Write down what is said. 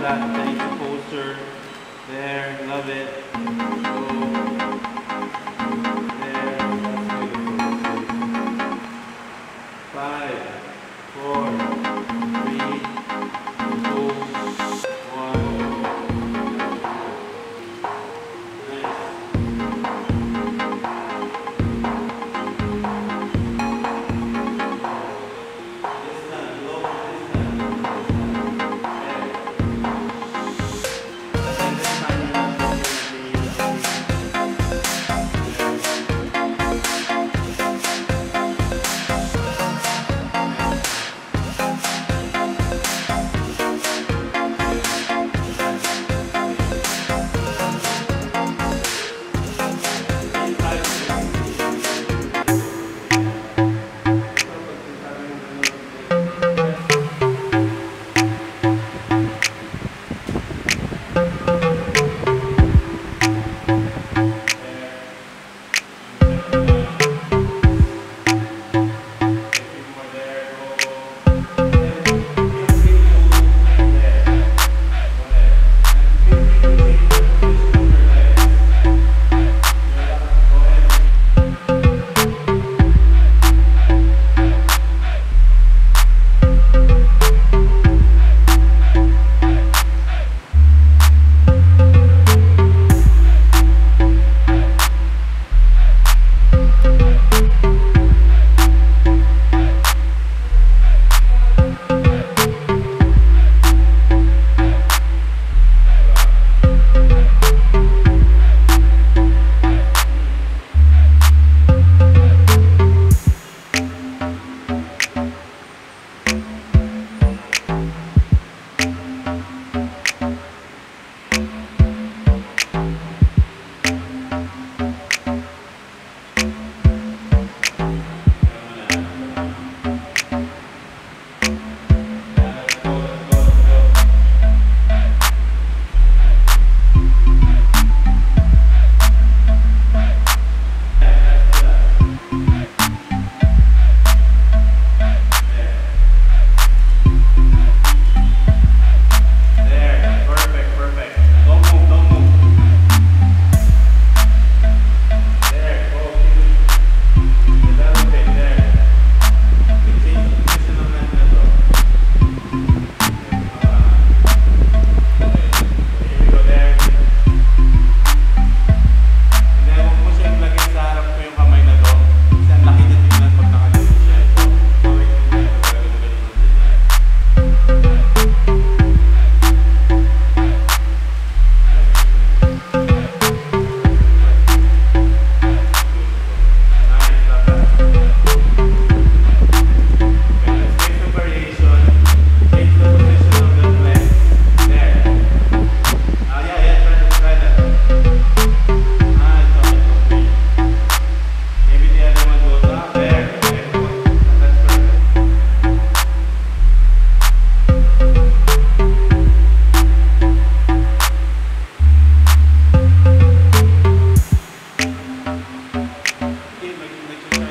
got the poster there. Love it. So, Thank you.